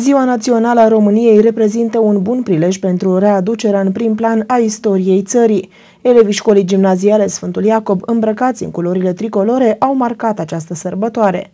Ziua Națională a României reprezintă un bun prilej pentru readucerea în prim plan a istoriei țării. Elevii școlii gimnaziale Sfântul Iacob, îmbrăcați în culorile tricolore, au marcat această sărbătoare.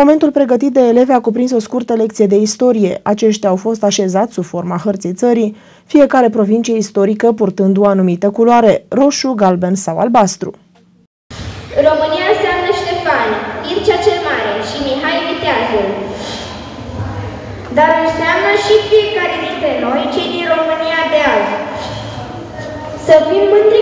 Momentul pregătit de elevi a cuprins o scurtă lecție de istorie. Aceștia au fost așezați sub forma hărții țării, fiecare provincie istorică purtând o anumită culoare, roșu, galben sau albastru. România înseamnă Ștefan, Ircea cel Mare și Mihai Viteazul. Dar înseamnă și fiecare dintre noi, cei din România de azi. Să fim mândri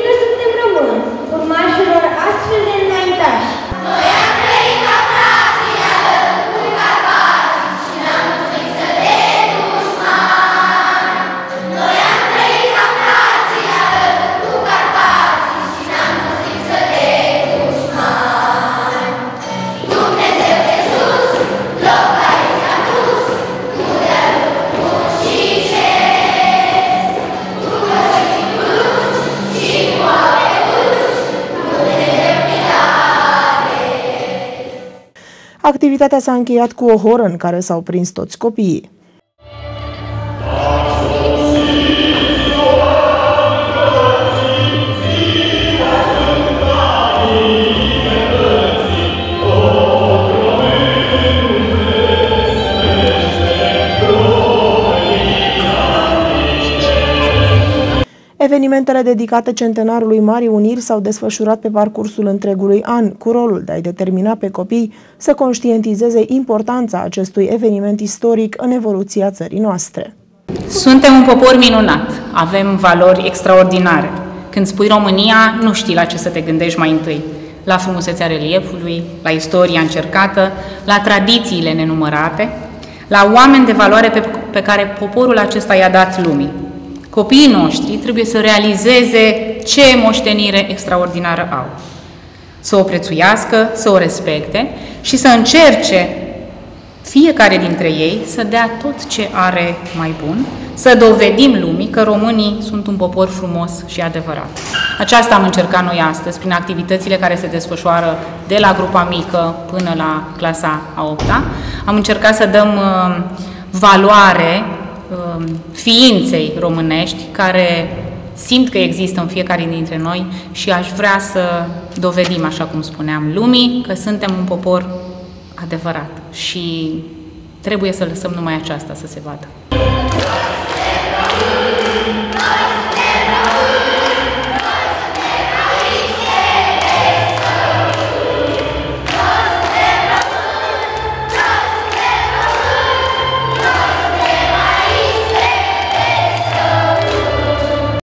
Activitatea s-a încheiat cu o horă în care s-au prins toți copiii. Evenimentele dedicate centenarului Marii Uniri s-au desfășurat pe parcursul întregului an, cu rolul de a-i determina pe copii să conștientizeze importanța acestui eveniment istoric în evoluția țării noastre. Suntem un popor minunat, avem valori extraordinare. Când spui România, nu știi la ce să te gândești mai întâi. La frumusețea reliefului, la istoria încercată, la tradițiile nenumărate, la oameni de valoare pe, pe care poporul acesta i-a dat lumii. Copiii noștri trebuie să realizeze ce moștenire extraordinară au. Să o prețuiască, să o respecte și să încerce fiecare dintre ei să dea tot ce are mai bun, să dovedim lumii că românii sunt un popor frumos și adevărat. Aceasta am încercat noi astăzi prin activitățile care se desfășoară de la grupa mică până la clasa a 8 -a. Am încercat să dăm uh, valoare Um, Um, ființei românești care simt că există în fiecare dintre noi și aș vrea să dovedim, așa cum spuneam, lumii că suntem un popor adevărat și trebuie să lăsăm numai aceasta să se vadă.